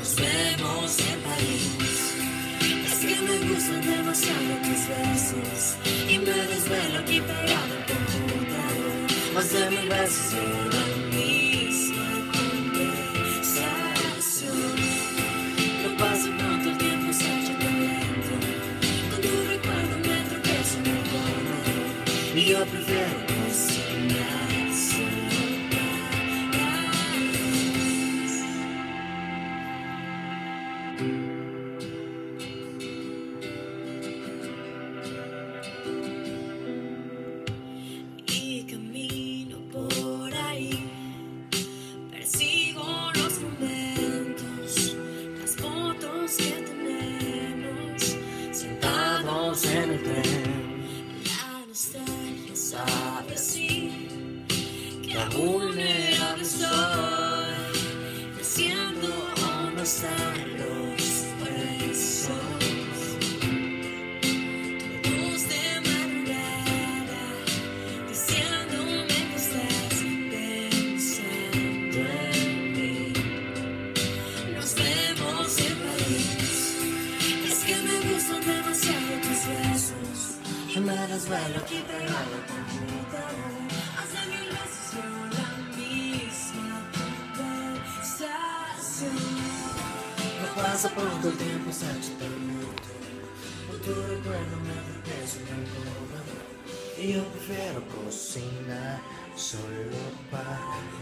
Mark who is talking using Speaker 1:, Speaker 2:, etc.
Speaker 1: Nos vemos en París. Es que me gustan demasiado tus besos y me desvelo aquí pegado al computador. Más de mil veces la misma conversación. No pasa pronto, el tiempo se echa tan lento. Con tu recuerdo me tropiezo en el corredor. Y yo Y camino por ahí, persigo los momentos, las fotos que tenemos sentados en el tren. La nostalgia sabe así que aún me ha. Me desvelo aquí pegado al computador. Hace mil veces yo la misma conversación. No pasa pronto el tiempo se echa tan lento. Por tu recuerdo me tropiezo en el corredor. Y yo prefiero cocinar solo para.